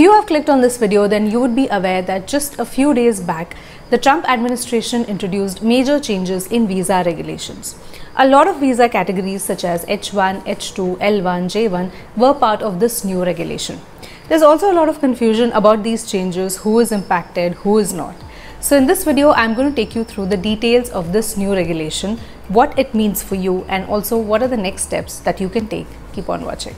you have clicked on this video, then you would be aware that just a few days back, the Trump administration introduced major changes in visa regulations. A lot of visa categories such as H1, H2, L1, J1 were part of this new regulation. There's also a lot of confusion about these changes, who is impacted, who is not. So in this video, I'm going to take you through the details of this new regulation, what it means for you and also what are the next steps that you can take. Keep on watching.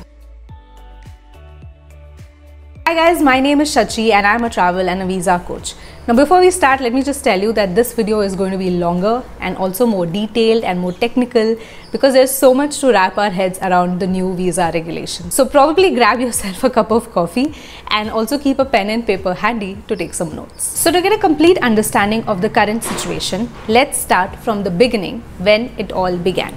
Hi guys, my name is Shachi and I'm a travel and a visa coach. Now before we start, let me just tell you that this video is going to be longer and also more detailed and more technical because there's so much to wrap our heads around the new visa regulation. So probably grab yourself a cup of coffee and also keep a pen and paper handy to take some notes. So to get a complete understanding of the current situation, let's start from the beginning when it all began.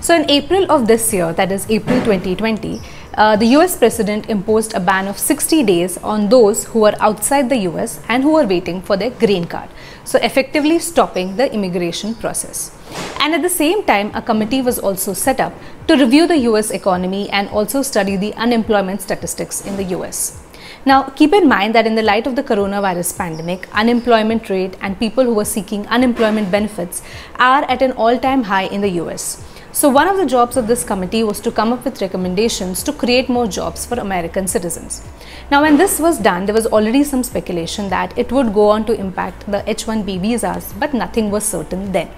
So in April of this year, that is April 2020, uh, the US president imposed a ban of 60 days on those who are outside the US and who are waiting for their green card. So effectively stopping the immigration process. And at the same time, a committee was also set up to review the US economy and also study the unemployment statistics in the US. Now, keep in mind that in the light of the coronavirus pandemic, unemployment rate and people who are seeking unemployment benefits are at an all-time high in the US. So one of the jobs of this committee was to come up with recommendations to create more jobs for American citizens. Now when this was done, there was already some speculation that it would go on to impact the H-1B visas, but nothing was certain then.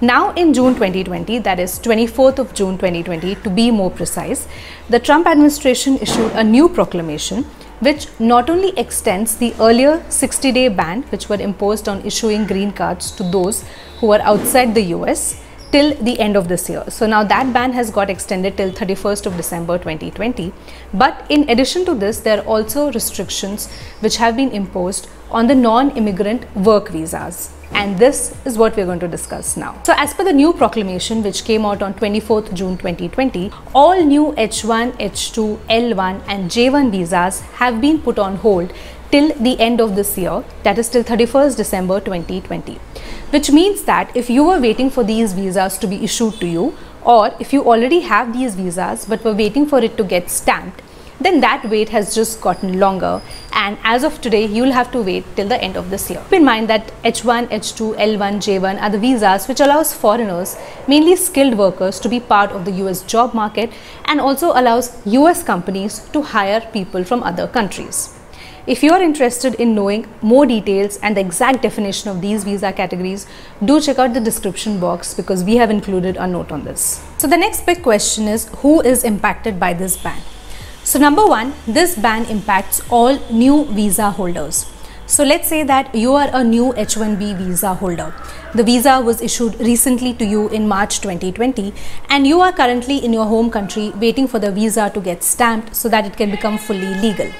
Now in June 2020, that is 24th of June 2020 to be more precise, the Trump administration issued a new proclamation which not only extends the earlier 60-day ban which were imposed on issuing green cards to those who are outside the US, till the end of this year. So now that ban has got extended till 31st of December 2020. But in addition to this, there are also restrictions which have been imposed on the non-immigrant work visas. And this is what we're going to discuss now. So as per the new proclamation which came out on 24th June 2020, all new H1, H2, L1 and J1 visas have been put on hold till the end of this year, that is till 31st December 2020 which means that if you were waiting for these visas to be issued to you or if you already have these visas but were waiting for it to get stamped then that wait has just gotten longer and as of today you will have to wait till the end of this year. Keep in mind that H1, H2, L1, J1 are the visas which allows foreigners, mainly skilled workers to be part of the US job market and also allows US companies to hire people from other countries. If you are interested in knowing more details and the exact definition of these visa categories, do check out the description box because we have included a note on this. So the next big question is who is impacted by this ban? So number one, this ban impacts all new visa holders. So let's say that you are a new H1B visa holder. The visa was issued recently to you in March 2020 and you are currently in your home country waiting for the visa to get stamped so that it can become fully legal.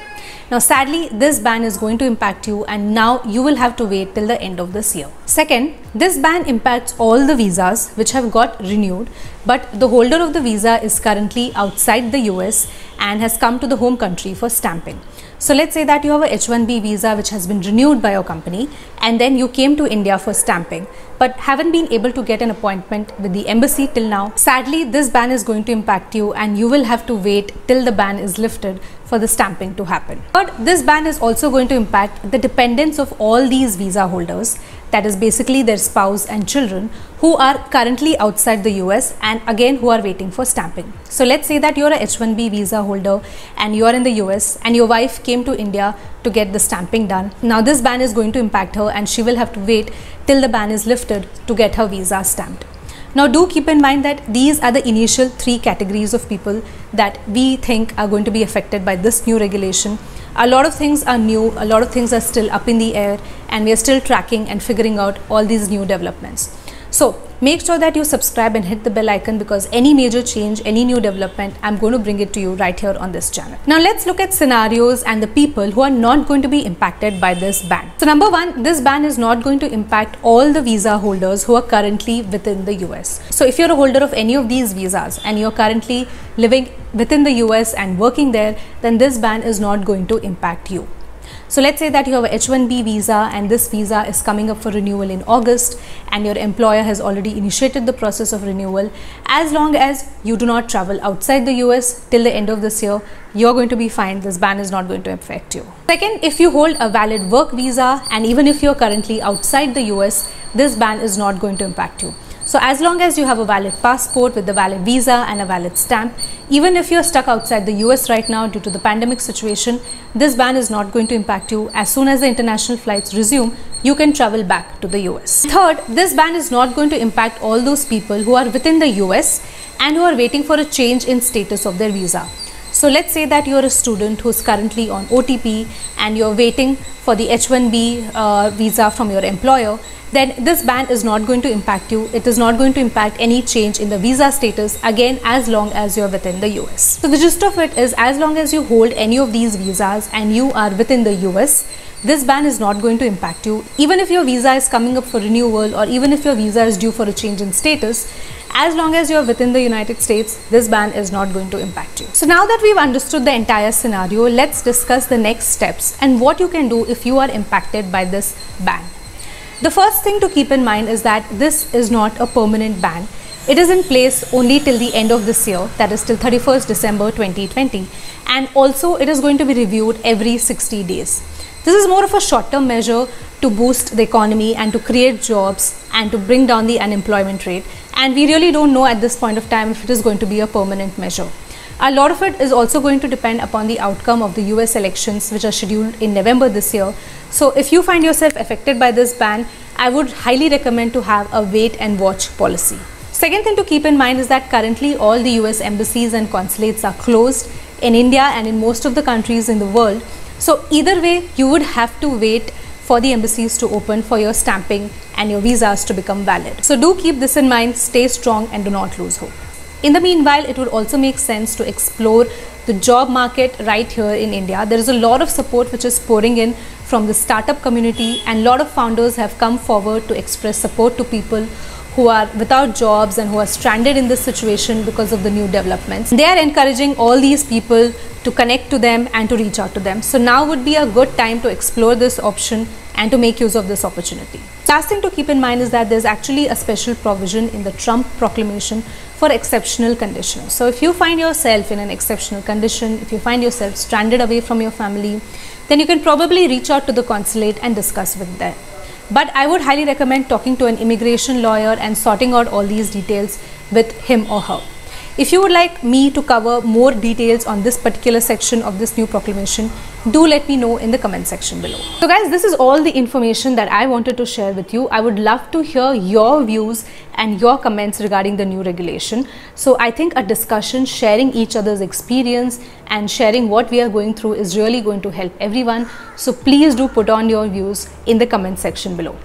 Now sadly this ban is going to impact you and now you will have to wait till the end of this year. Second, this ban impacts all the visas which have got renewed but the holder of the visa is currently outside the US and has come to the home country for stamping. So let's say that you have a H1B visa which has been renewed by your company and then you came to India for stamping but haven't been able to get an appointment with the embassy till now. Sadly, this ban is going to impact you and you will have to wait till the ban is lifted for the stamping to happen. But this ban is also going to impact the dependents of all these visa holders that is basically their spouse and children who are currently outside the US and again who are waiting for stamping. So let's say that you're a H1B visa holder and you are in the US and your wife came to India to get the stamping done. Now this ban is going to impact her and she will have to wait till the ban is lifted to get her visa stamped. Now do keep in mind that these are the initial three categories of people that we think are going to be affected by this new regulation a lot of things are new, a lot of things are still up in the air and we are still tracking and figuring out all these new developments. So make sure that you subscribe and hit the bell icon because any major change, any new development, I'm going to bring it to you right here on this channel. Now let's look at scenarios and the people who are not going to be impacted by this ban. So number one, this ban is not going to impact all the visa holders who are currently within the US. So if you're a holder of any of these visas and you're currently living within the US and working there, then this ban is not going to impact you. So let's say that you have a H1B visa and this visa is coming up for renewal in August and your employer has already initiated the process of renewal. As long as you do not travel outside the US till the end of this year, you're going to be fine. This ban is not going to affect you. Second, if you hold a valid work visa and even if you're currently outside the US, this ban is not going to impact you. So as long as you have a valid passport with a valid visa and a valid stamp, even if you're stuck outside the US right now due to the pandemic situation, this ban is not going to impact you. As soon as the international flights resume, you can travel back to the US. Third, this ban is not going to impact all those people who are within the US and who are waiting for a change in status of their visa. So let's say that you're a student who's currently on OPT and you're waiting for the H1B uh, visa from your employer then this ban is not going to impact you. It is not going to impact any change in the visa status again as long as you're within the US. So the gist of it is as long as you hold any of these visas and you are within the US, this ban is not going to impact you. Even if your visa is coming up for renewal or even if your visa is due for a change in status, as long as you're within the United States, this ban is not going to impact you. So now that we've understood the entire scenario, let's discuss the next steps and what you can do if you are impacted by this ban. The first thing to keep in mind is that this is not a permanent ban. It is in place only till the end of this year, that is till 31st December 2020, and also it is going to be reviewed every 60 days. This is more of a short term measure to boost the economy and to create jobs and to bring down the unemployment rate. And we really don't know at this point of time if it is going to be a permanent measure. A lot of it is also going to depend upon the outcome of the US elections, which are scheduled in November this year. So, if you find yourself affected by this ban, I would highly recommend to have a wait and watch policy. Second thing to keep in mind is that currently all the US embassies and consulates are closed in India and in most of the countries in the world. So, either way, you would have to wait for the embassies to open for your stamping and your visas to become valid. So, do keep this in mind, stay strong, and do not lose hope. In the meanwhile, it would also make sense to explore the job market right here in India. There is a lot of support which is pouring in from the startup community and a lot of founders have come forward to express support to people who are without jobs and who are stranded in this situation because of the new developments. They are encouraging all these people to connect to them and to reach out to them. So now would be a good time to explore this option and to make use of this opportunity. Last thing to keep in mind is that there's actually a special provision in the Trump proclamation for exceptional conditions. So if you find yourself in an exceptional condition, if you find yourself stranded away from your family, then you can probably reach out to the consulate and discuss with them. But I would highly recommend talking to an immigration lawyer and sorting out all these details with him or her. If you would like me to cover more details on this particular section of this new proclamation, do let me know in the comment section below. So guys, this is all the information that I wanted to share with you. I would love to hear your views and your comments regarding the new regulation. So I think a discussion, sharing each other's experience and sharing what we are going through is really going to help everyone. So please do put on your views in the comment section below.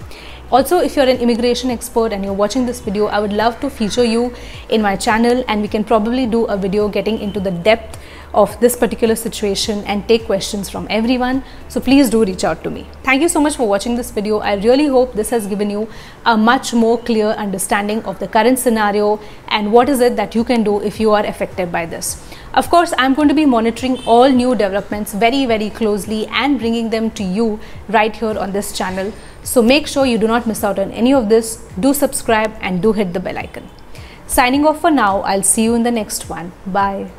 Also, if you're an immigration expert and you're watching this video, I would love to feature you in my channel and we can probably do a video getting into the depth of this particular situation and take questions from everyone. So please do reach out to me. Thank you so much for watching this video. I really hope this has given you a much more clear understanding of the current scenario and what is it that you can do if you are affected by this. Of course, I'm going to be monitoring all new developments very, very closely and bringing them to you right here on this channel. So make sure you do not miss out on any of this. Do subscribe and do hit the bell icon. Signing off for now. I'll see you in the next one. Bye.